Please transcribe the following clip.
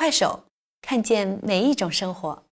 快手看见每一种生活。